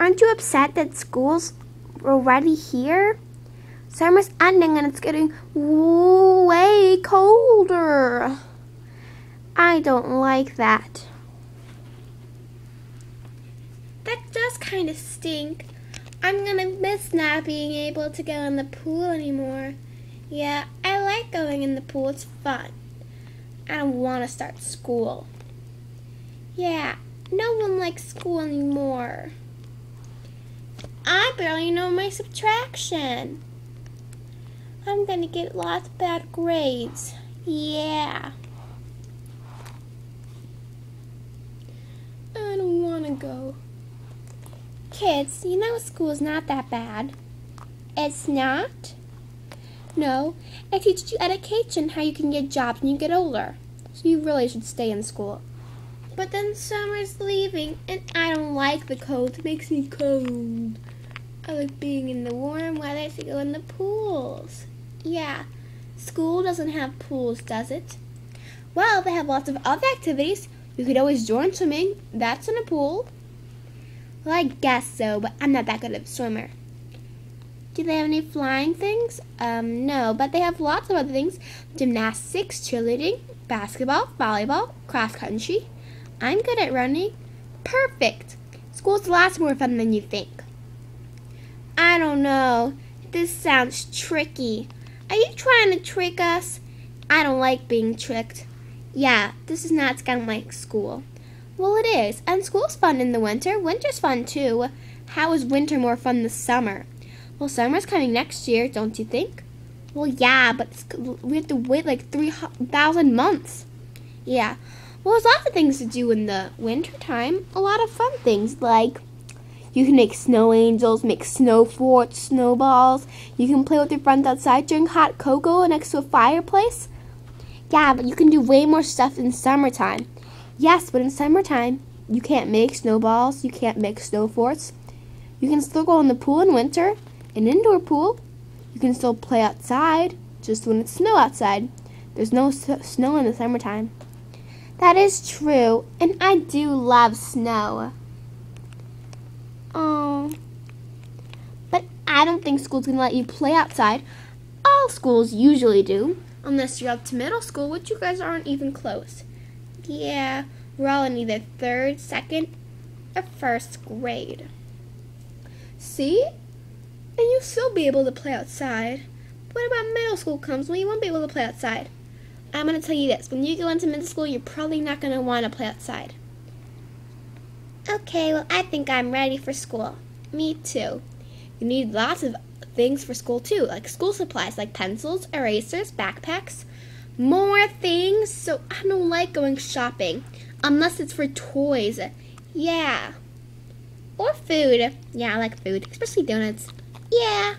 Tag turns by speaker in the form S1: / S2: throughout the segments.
S1: Aren't you upset that school's already here? Summer's ending and it's getting way colder. I don't like that.
S2: That does kind of stink. I'm gonna miss not being able to go in the pool anymore. Yeah, I like going in the pool, it's fun. I don't want to start school. Yeah, no one likes school anymore. I barely know my subtraction. I'm gonna get lots of bad grades. Yeah. I don't wanna go. Kids, you know school's not that bad. It's not? No, it teaches you education, how you can get jobs when you get older. So you really should stay in school. But then summer's leaving, and I don't like the cold. It makes me cold. I like being in the warm weather to go in the pools. Yeah, school doesn't have pools, does it? Well, they have lots of other activities. You could always join swimming. That's in a pool. Well, I guess so, but I'm not that good of a swimmer. Do they have any flying things? Um, no, but they have lots of other things. Gymnastics, cheerleading, basketball, volleyball, cross country. I'm good at running. Perfect. School's lots more fun than you think. I don't know. This sounds tricky. Are you trying to trick us? I don't like being tricked. Yeah, this is not kind of like school. Well, it is, and school's fun in the winter. Winter's fun too. How is winter more fun than summer? Well, summer's coming next year, don't you think? Well, yeah, but we have to wait like 3,000 months. Yeah. Well, there's lots of things to do in the winter time. A lot of fun things like you can make snow angels, make snow forts, snowballs. You can play with your friends outside, drink hot cocoa next to a fireplace. Yeah, but you can do way more stuff in summertime. Yes, but in summertime, you can't make snowballs, you can't make snow forts. You can still go in the pool in winter, an indoor pool. You can still play outside, just when it's snow outside. There's no snow in the summertime. That is true, and I do love snow. Oh, but I don't think school's gonna let you play outside. All schools usually do, unless you're up to middle school, which you guys aren't even close. Yeah, we're all in either third, second, or first grade. See? And you'll still be able to play outside. What about middle school comes when you won't be able to play outside? I'm going to tell you this. When you go into middle school, you're probably not going to want to play outside. Okay, well, I think I'm ready for school. Me too. You need lots of things for school too, like school supplies like pencils, erasers, backpacks, more things, so I don't like going shopping unless it's for toys. Yeah. Or food. Yeah, I like food, especially donuts. Yeah.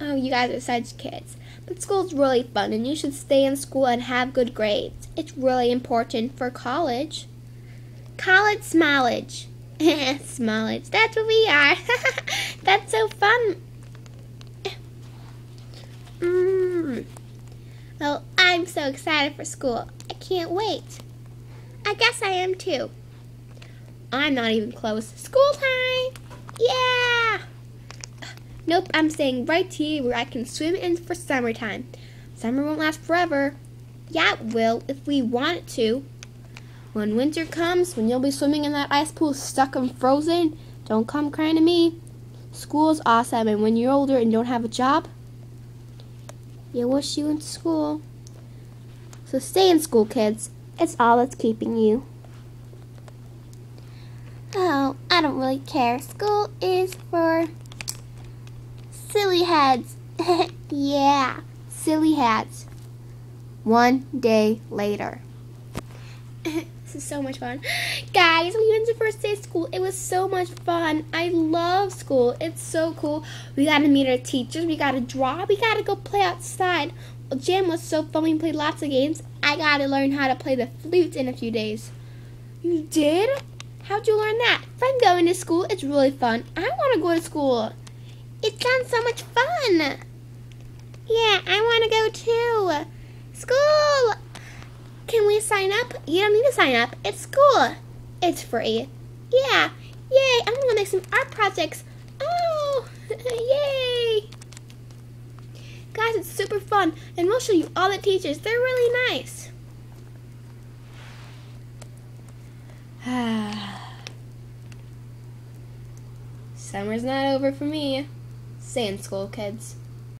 S2: Oh, you guys are such kids. But school's really fun and you should stay in school and have good grades. It's really important for college. College smallage. smallage. That's what we are. That's so fun. Mm. Well, I'm so excited for school. I can't wait. I guess I am too. I'm not even close. School time! Yeah! Nope, I'm staying right here where I can swim in for summertime. Summer won't last forever. Yeah, it will if we want it to. When winter comes, when you'll be swimming in that ice pool stuck and frozen, don't come crying to me. School's awesome, and when you're older and don't have a job, you wish you went to school. So stay in school, kids. It's all that's keeping you. Oh, I don't really care. School is for silly heads. yeah, silly heads. One day later. this is so much fun. Guys, we went to first day of school. It was so much fun. I love school. It's so cool. We got to meet our teachers. We got to draw. We got to go play outside. Well, jam was so fun. We played lots of games. I got to learn how to play the flute in a few days. You did? How'd you learn that? If I'm going to school, it's really fun. I want to go to school. It sounds so much fun. Yeah, I want to go too. School! Sign up? You don't need to sign up. It's school. It's free. Yeah, Yay, I'm gonna make some art projects. Oh, yay! Guys, it's super fun, and we'll show you all the teachers. They're really nice. Summer's not over for me. Stay in school, kids.